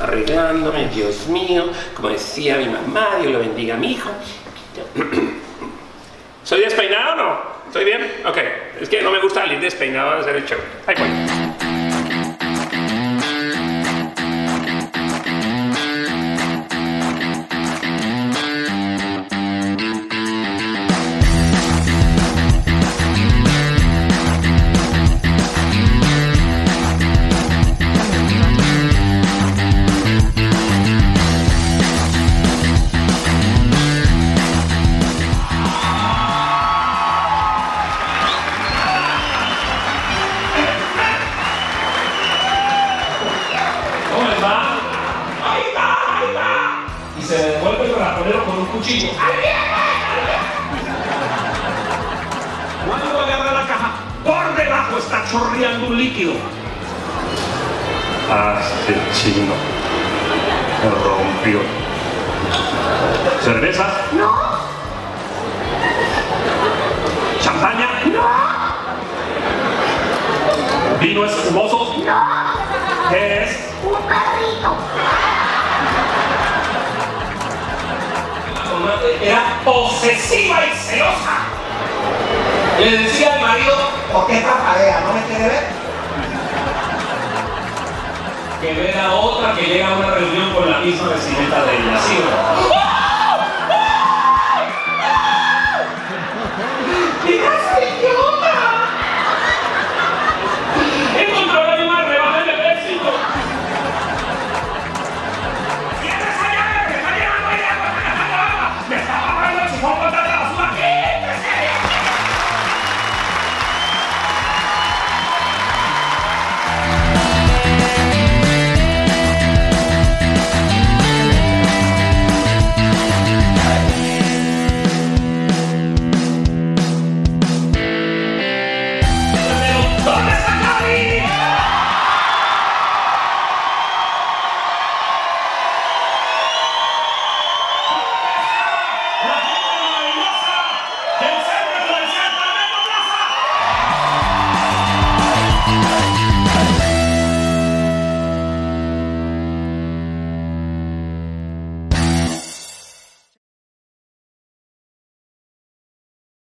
arreglándome, Dios mío, como decía mi mamá, Dios lo bendiga a mi hijo. ¿Soy despeinado o no? ¿Estoy bien? Ok, es que no me gusta salir despeinado a hacer el show. Ahí voy. ¿Cómo les va? ¡Ahí va! ¡Ahí va! Y se devuelve el ratonero con un cuchillo. Cuando agarra la caja, por debajo está chorreando un líquido. Ah, este chino. Rompió. ¿Cerveza? No, ¿Champaña? ¿Vino espumoso? no, ¿Qué es? un perrito. Era posesiva y celosa. Le decía al marido ¿Por qué papadea? ¿No me quiere ver? que ver a otra que llega a una reunión con la misma vestimenta de ella. ¿Sí?